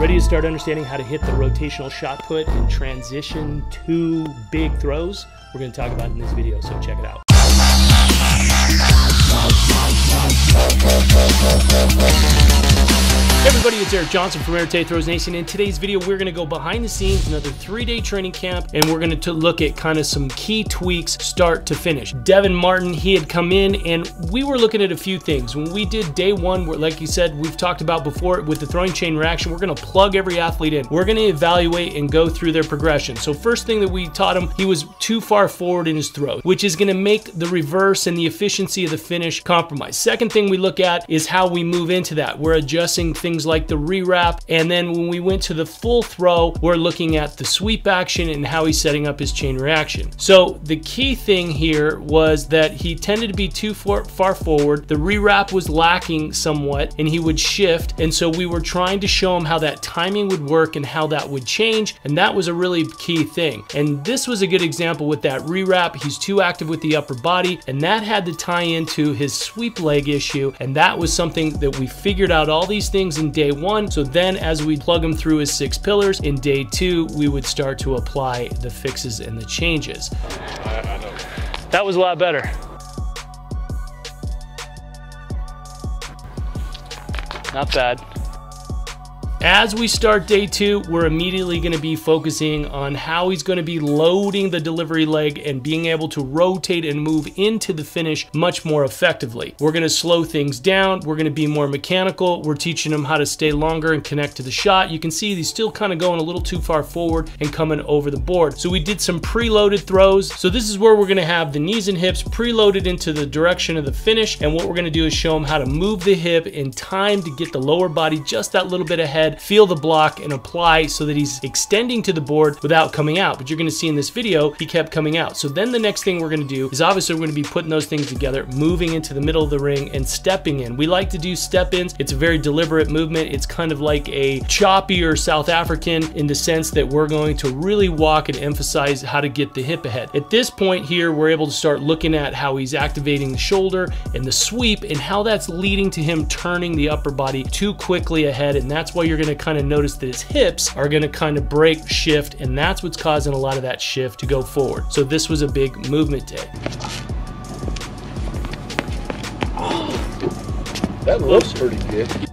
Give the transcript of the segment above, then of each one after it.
Ready to start understanding how to hit the rotational shot put and transition to big throws? We're going to talk about in this video, so check it out. Hey everybody, it's Eric Johnson from Arete Throws Nation. In today's video, we're going to go behind the scenes, another three-day training camp, and we're going to look at kind of some key tweaks start to finish. Devin Martin, he had come in, and we were looking at a few things. When we did day one, like you said, we've talked about before with the throwing chain reaction, we're going to plug every athlete in. We're going to evaluate and go through their progression. So first thing that we taught him, he was too far forward in his throw, which is going to make the reverse and the efficiency of the finish compromised. Second thing we look at is how we move into that. We're adjusting things things like the rewrap. And then when we went to the full throw, we're looking at the sweep action and how he's setting up his chain reaction. So the key thing here was that he tended to be too far, far forward. The rewrap was lacking somewhat and he would shift. And so we were trying to show him how that timing would work and how that would change. And that was a really key thing. And this was a good example with that rewrap. He's too active with the upper body and that had to tie into his sweep leg issue. And that was something that we figured out all these things in day one. So then as we plug them through his six pillars, in day two, we would start to apply the fixes and the changes. I, I that was a lot better. Not bad. As we start day two, we're immediately going to be focusing on how he's going to be loading the delivery leg and being able to rotate and move into the finish much more effectively. We're going to slow things down. We're going to be more mechanical. We're teaching him how to stay longer and connect to the shot. You can see he's still kind of going a little too far forward and coming over the board. So we did some preloaded throws. So this is where we're going to have the knees and hips preloaded into the direction of the finish. And what we're going to do is show him how to move the hip in time to get the lower body just that little bit ahead head, feel the block, and apply so that he's extending to the board without coming out. But you're gonna see in this video, he kept coming out. So then the next thing we're gonna do is obviously we're gonna be putting those things together, moving into the middle of the ring and stepping in. We like to do step ins. It's a very deliberate movement. It's kind of like a choppier South African in the sense that we're going to really walk and emphasize how to get the hip ahead. At this point here, we're able to start looking at how he's activating the shoulder and the sweep and how that's leading to him turning the upper body too quickly ahead. And that's why you're to kind of notice that his hips are to kind of break, shift, and that's what's causing a lot of that shift to go forward. So this was a big movement day. That looks pretty good.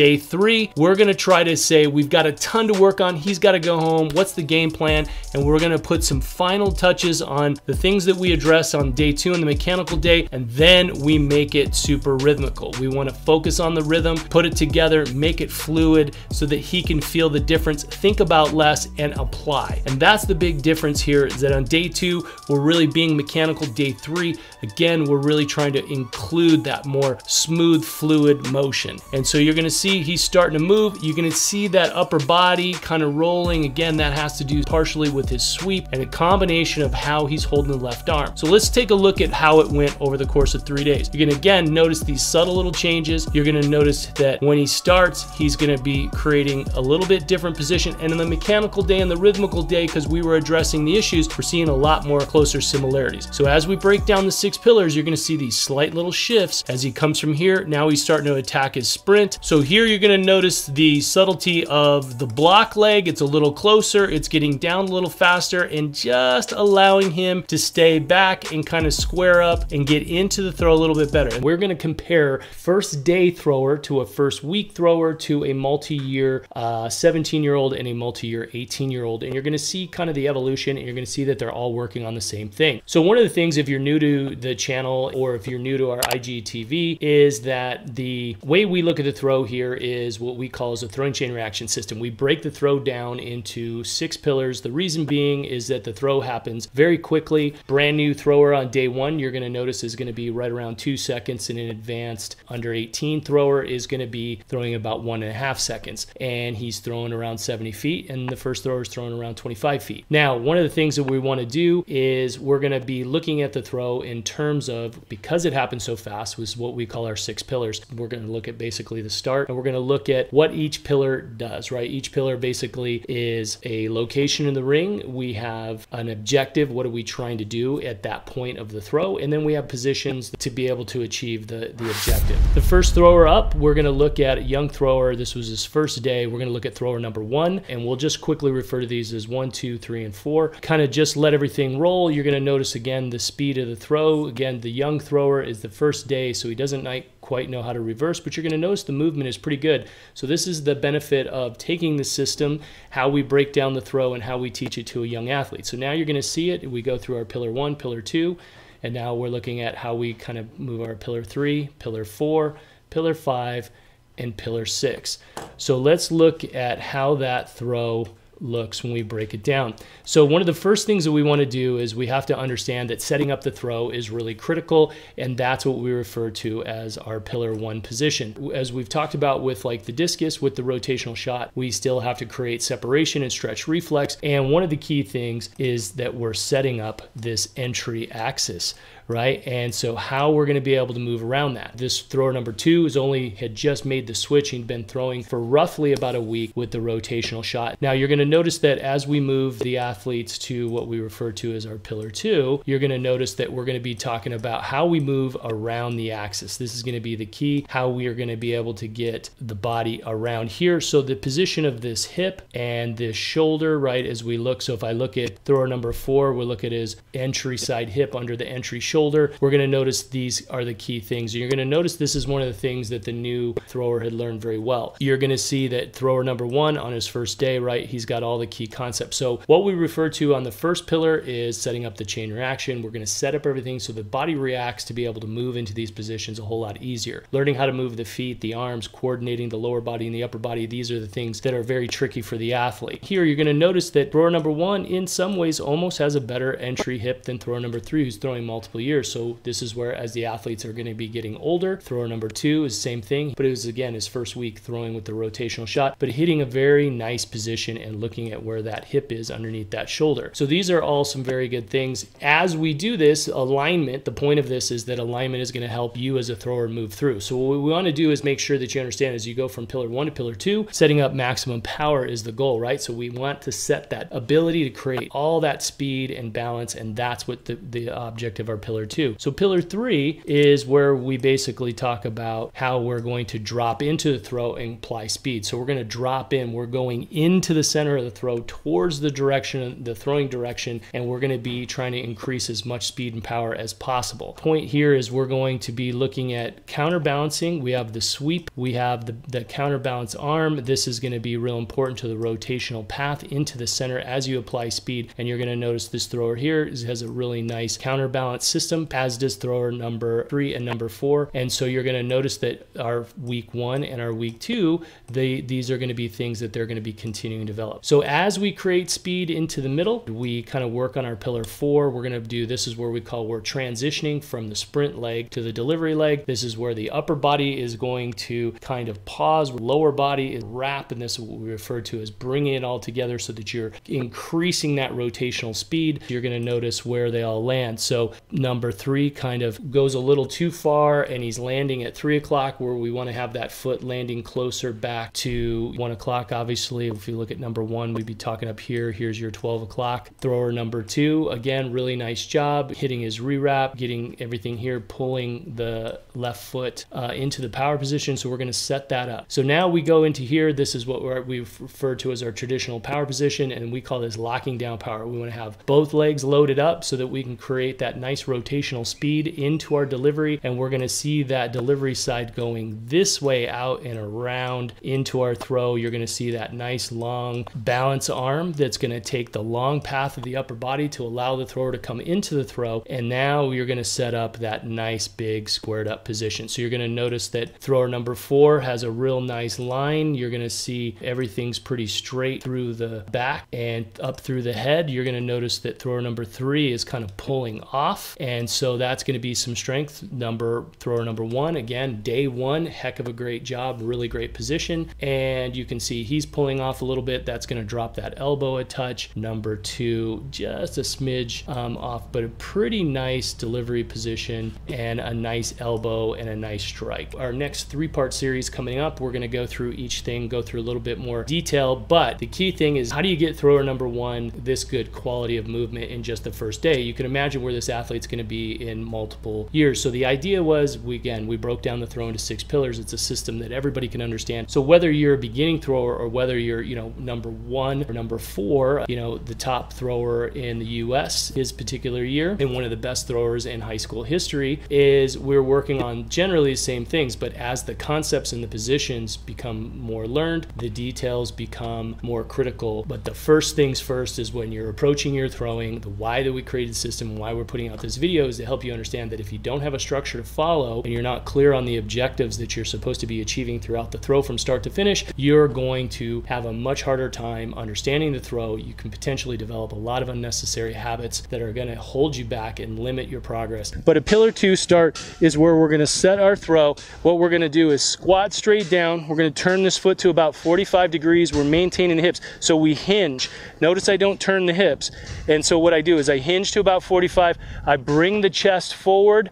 Day three, we're gonna try to say we've got a ton to work on. He's got to go home. What's the game plan? And we're gonna put some final touches on the things that we address on day two and the mechanical day, and then we make it super rhythmical. We want to focus on the rhythm, put it together, make it fluid so that he can feel the difference, think about less, and apply. And that's the big difference here is that on day two, we're really being mechanical. Day three, again, we're really trying to include that more smooth, fluid motion. And so you're gonna see he's starting to move. You're gonna see that upper body kind of rolling. Again, that has to do partially with his sweep and a combination of how he's holding the left arm. So let's take a look at how it went over the course of three days. You're gonna again notice these subtle little changes. You're gonna notice that when he starts, he's gonna be creating a little bit different position. And in the mechanical day and the rhythmical day, because we were addressing the issues, we're seeing a lot more closer similarities. So as we break down the six pillars, you're gonna see these slight little shifts as he comes from here. Now he's starting to attack his sprint. So here you're gonna notice the subtlety of the block leg. It's a little closer, it's getting down a little faster and just allowing him to stay back and kind of square up and get into the throw a little bit better. And we're gonna compare first day thrower to a first week thrower to a multi-year 17-year-old uh, and a multi-year 18-year-old. And you're gonna see kind of the evolution and you're gonna see that they're all working on the same thing. So one of the things if you're new to the channel or if you're new to our IGTV is that the way we look at the throw here is is what we call as a throwing chain reaction system. We break the throw down into six pillars. The reason being is that the throw happens very quickly. Brand new thrower on day one, you're going to notice is going to be right around two seconds, and an advanced under 18 thrower is going to be throwing about one and a half seconds. And he's throwing around 70 feet, and the first thrower is throwing around 25 feet. Now, one of the things that we want to do is we're going to be looking at the throw in terms of because it happens so fast, was what we call our six pillars. We're going to look at basically the start and we're going to look at what each pillar does, right? Each pillar basically is a location in the ring. We have an objective. What are we trying to do at that point of the throw? And then we have positions to be able to achieve the, the objective. The first thrower up, we're going to look at young thrower. This was his first day. We're going to look at thrower number one, and we'll just quickly refer to these as one, two, three, and four. Kind of just let everything roll. You're going to notice again the speed of the throw. Again, the young thrower is the first day, so he doesn't quite know how to reverse, but you're going to notice the movement is pretty good. So this is the benefit of taking the system, how we break down the throw, and how we teach it to a young athlete. So now you're going to see it. We go through our pillar one, pillar two, and now we're looking at how we kind of move our pillar three, pillar four, pillar five, and pillar six. So let's look at how that throw looks when we break it down. So one of the first things that we want to do is we have to understand that setting up the throw is really critical and that's what we refer to as our pillar one position. As we've talked about with like the discus with the rotational shot, we still have to create separation and stretch reflex and one of the key things is that we're setting up this entry axis right? And so how we're going to be able to move around that. This thrower number two is only had just made the switch and been throwing for roughly about a week with the rotational shot. Now you're going to notice that as we move the athletes to what we refer to as our pillar two, you're going to notice that we're going to be talking about how we move around the axis. This is going to be the key, how we are going to be able to get the body around here. So the position of this hip and this shoulder, right, as we look. So if I look at thrower number four, we'll look at his entry side hip under the entry shoulder shoulder, we're going to notice these are the key things. You're going to notice this is one of the things that the new thrower had learned very well. You're going to see that thrower number one on his first day, right, he's got all the key concepts. So what we refer to on the first pillar is setting up the chain reaction. We're going to set up everything so the body reacts to be able to move into these positions a whole lot easier. Learning how to move the feet, the arms, coordinating the lower body and the upper body, these are the things that are very tricky for the athlete. Here, you're going to notice that thrower number one, in some ways, almost has a better entry hip than thrower number three, who's throwing multiple years. So this is where as the athletes are going to be getting older, thrower number two is the same thing, but it was again his first week throwing with the rotational shot, but hitting a very nice position and looking at where that hip is underneath that shoulder. So these are all some very good things. As we do this alignment, the point of this is that alignment is going to help you as a thrower move through. So what we want to do is make sure that you understand as you go from pillar one to pillar two, setting up maximum power is the goal, right? So we want to set that ability to create all that speed and balance, and that's what the, the object of our pillar pillar two. So pillar three is where we basically talk about how we're going to drop into the throw and apply speed. So we're going to drop in, we're going into the center of the throw towards the direction, the throwing direction, and we're going to be trying to increase as much speed and power as possible. Point here is we're going to be looking at counterbalancing. We have the sweep, we have the, the counterbalance arm. This is going to be real important to the rotational path into the center as you apply speed. And you're going to notice this thrower here has a really nice counterbalance system system, does thrower number three and number four. And so you're going to notice that our week one and our week two, they, these are going to be things that they're going to be continuing to develop. So as we create speed into the middle, we kind of work on our pillar four. We're going to do, this is where we call, we're transitioning from the sprint leg to the delivery leg. This is where the upper body is going to kind of pause, lower body is wrap, and this is what we refer to as bringing it all together so that you're increasing that rotational speed. You're going to notice where they all land. So number number three kind of goes a little too far and he's landing at three o'clock where we want to have that foot landing closer back to one o'clock. Obviously, if you look at number one, we'd be talking up here. Here's your 12 o'clock. Thrower number two, again, really nice job hitting his rewrap, getting everything here, pulling the left foot uh, into the power position. So we're going to set that up. So now we go into here. This is what we refer to as our traditional power position, and we call this locking down power. We want to have both legs loaded up so that we can create that nice rotation rotational speed into our delivery and we're going to see that delivery side going this way out and around into our throw. You're going to see that nice long balance arm that's going to take the long path of the upper body to allow the thrower to come into the throw. And now you're going to set up that nice big squared up position. So you're going to notice that thrower number four has a real nice line. You're going to see everything's pretty straight through the back and up through the head. You're going to notice that thrower number three is kind of pulling off and And so that's going to be some strength number thrower number one. Again, day one, heck of a great job, really great position. And you can see he's pulling off a little bit. That's going to drop that elbow a touch. Number two, just a smidge um, off, but a pretty nice delivery position and a nice elbow and a nice strike. Our next three part series coming up, we're going to go through each thing, go through a little bit more detail. But the key thing is how do you get thrower number one this good quality of movement in just the first day? You can imagine where this athlete's going to be in multiple years. So the idea was, we again, we broke down the throw into six pillars. It's a system that everybody can understand. So whether you're a beginning thrower or whether you're, you know, number one or number four, you know, the top thrower in the U.S. his particular year and one of the best throwers in high school history is we're working on generally the same things, but as the concepts and the positions become more learned, the details become more critical. But the first things first is when you're approaching your throwing, the why that we created the system, why we're putting out this video is to help you understand that if you don't have a structure to follow and you're not clear on the objectives that you're supposed to be achieving throughout the throw from start to finish, you're going to have a much harder time understanding the throw. You can potentially develop a lot of unnecessary habits that are going to hold you back and limit your progress. But a pillar two start is where we're going to set our throw. What we're going to do is squat straight down. We're going to turn this foot to about 45 degrees. We're maintaining the hips. So we hinge. Notice I don't turn the hips. And so what I do is I hinge to about 45. I bring the chest forward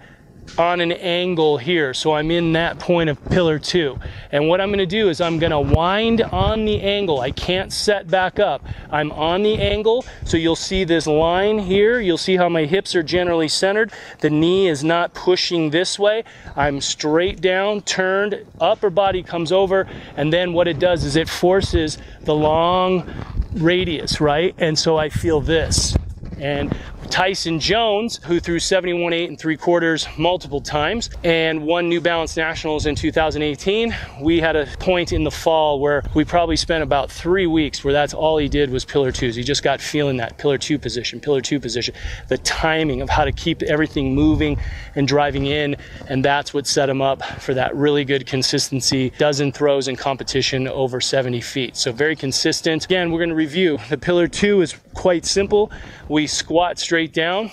on an angle here. So I'm in that point of pillar two. And what I'm gonna do is I'm gonna wind on the angle. I can't set back up. I'm on the angle. So you'll see this line here. You'll see how my hips are generally centered. The knee is not pushing this way. I'm straight down, turned, upper body comes over. And then what it does is it forces the long radius, right? And so I feel this. And Tyson Jones, who threw 71 8 and three quarters multiple times and won New Balance Nationals in 2018. We had a point in the fall where we probably spent about three weeks where that's all he did was pillar twos. He just got feeling that pillar two position, pillar two position, the timing of how to keep everything moving and driving in. And that's what set him up for that really good consistency, dozen throws in competition over 70 feet. So very consistent. Again, we're going to review. The pillar two is quite simple. We squat straight straight down.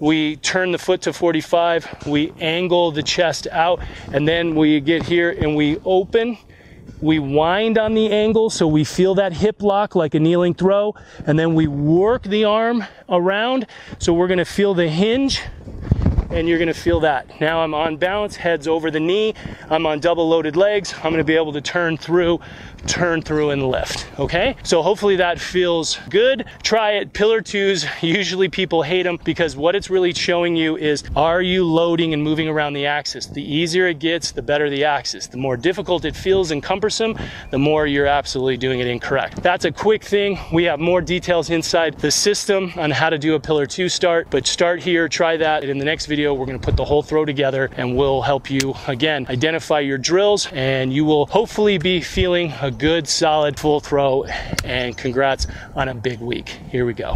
We turn the foot to 45, we angle the chest out, and then we get here and we open. We wind on the angle so we feel that hip lock like a kneeling throw, and then we work the arm around. So we're gonna feel the hinge and you're gonna feel that. Now I'm on balance, heads over the knee. I'm on double loaded legs. I'm gonna be able to turn through turn through and lift, okay? So hopefully that feels good. Try it. Pillar twos, usually people hate them because what it's really showing you is are you loading and moving around the axis? The easier it gets, the better the axis. The more difficult it feels and cumbersome, the more you're absolutely doing it incorrect. That's a quick thing. We have more details inside the system on how to do a pillar two start, but start here, try that. And in the next video, we're gonna put the whole throw together and we'll help you, again, identify your drills and you will hopefully be feeling a good, solid full throw. And congrats on a big week. Here we go.